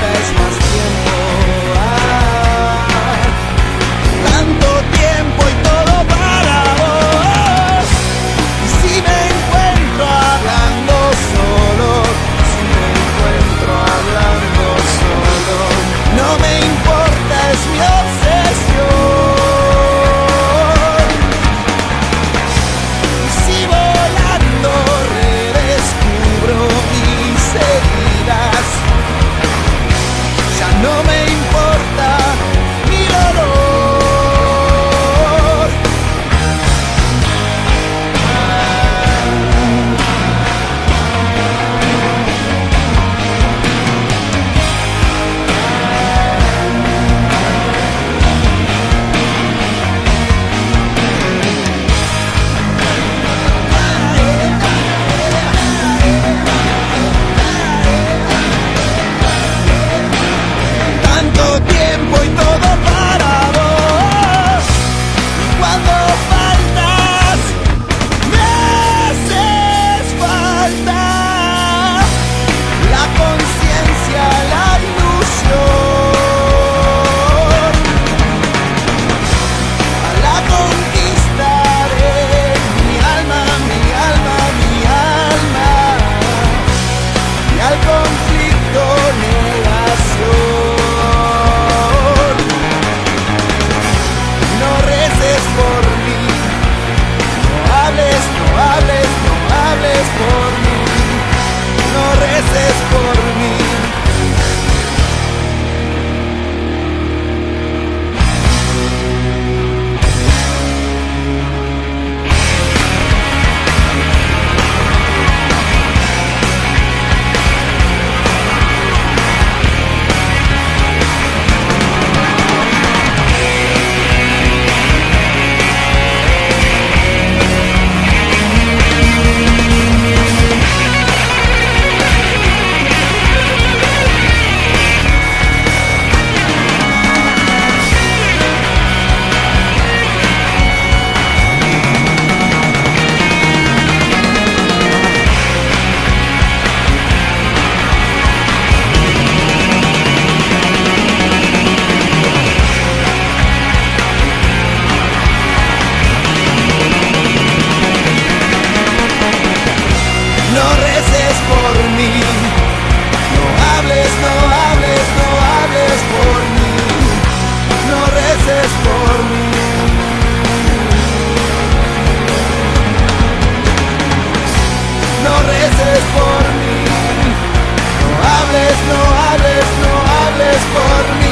face. No me por mí.